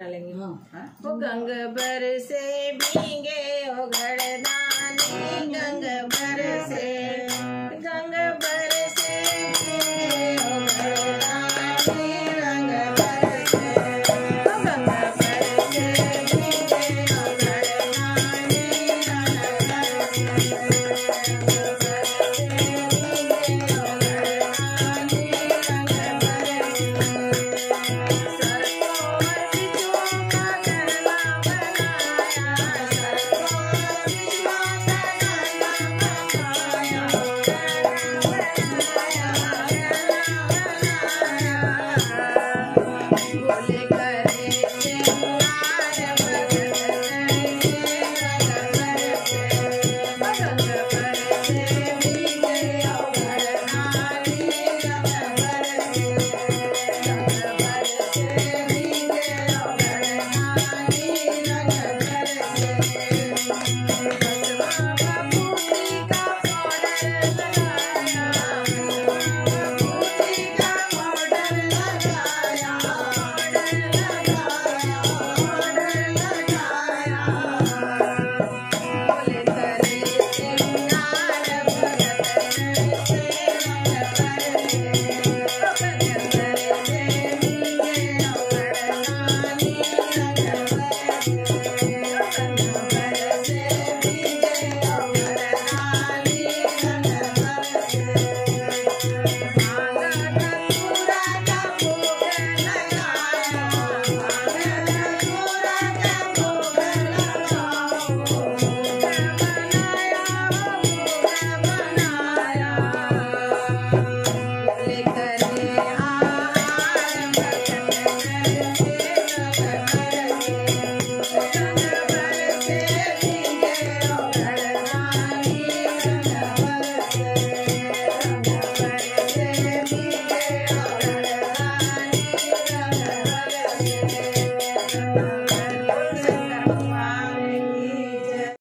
डालेंगे। हाँ। वो गंग भर से भींगे ओ घड़दाने गंग भर से Thank you.